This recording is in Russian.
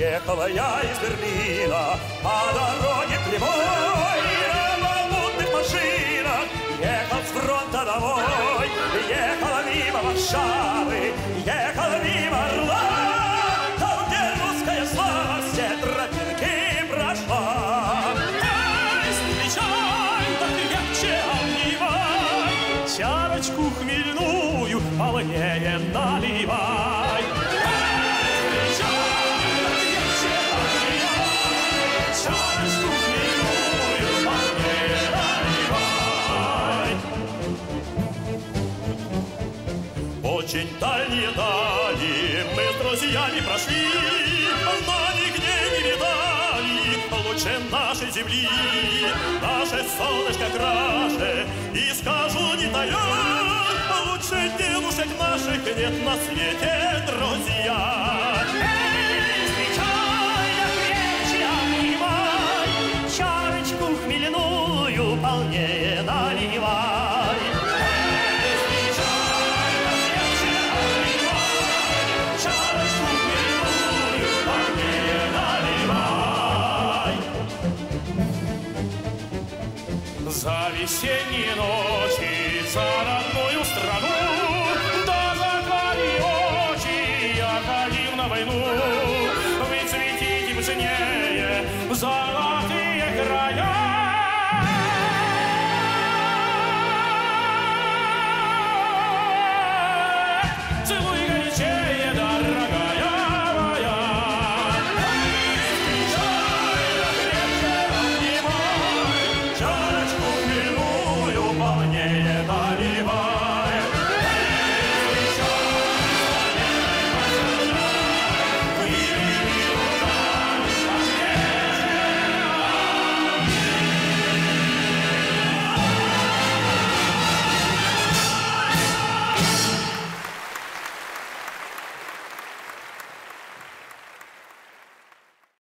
Ехала я из Берлина по дороге прямой На попутных машинах ехал с фронта домой Ехала мимо Варшавы, ехала мимо Орла. Там, где русская слава все тропинки прошла. Эй, встречай, так крепче обнимай Чарочку хмельную полнее наливай Очень дальние дали мы с друзьями прошли, но нигде не видали лучше нашей земли. Наше солнышко краше, и скажу не тая, лучше девушек наших нет на свете, друзья. Эй, встречай, да крепче обнимай, чарочку хмельную полнее наливай. За весенние ночи, за родную страну, Да за закрыли очи, я ходил на войну. Вы цветите пышнее в золотые края, Целую